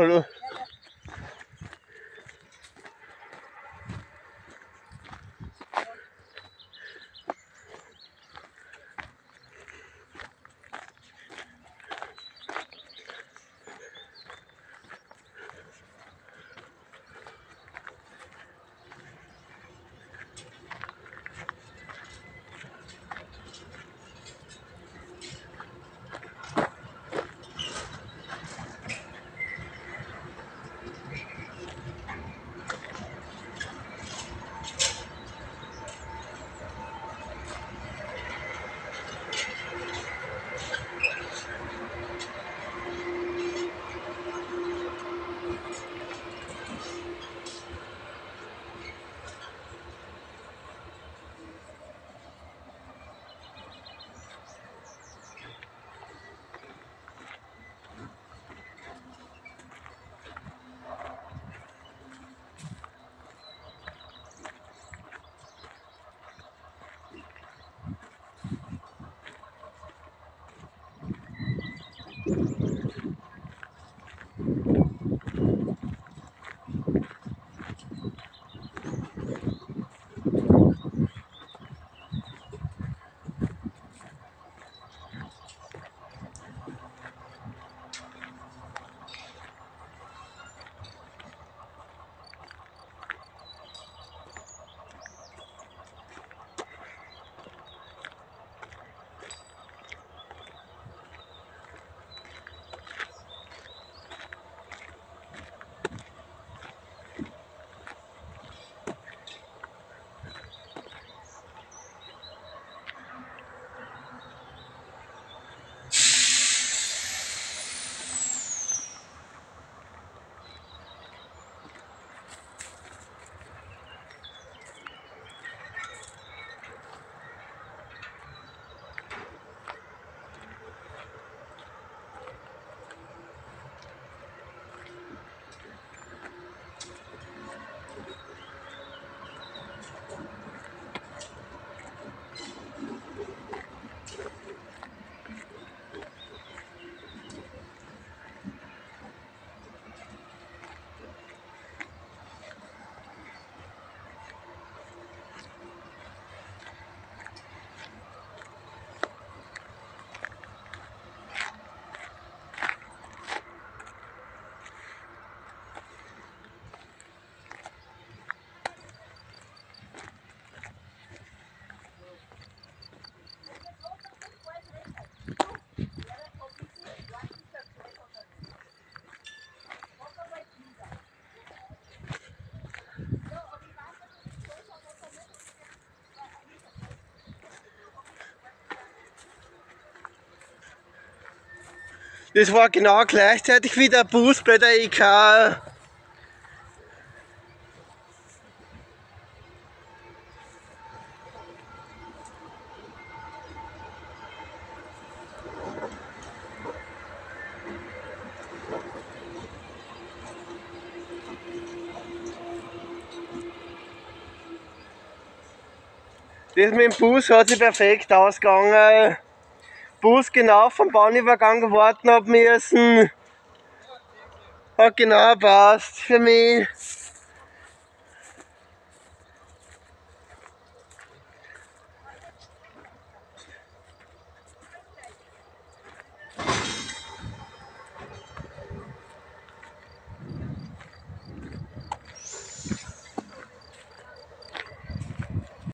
Hallo. Das war genau gleichzeitig wie der Bus bei der IK. Das mit dem Bus hat sich perfekt ausgegangen. Bus genau vom Bahnübergang warten hab müssen. Hat genau passt für mich.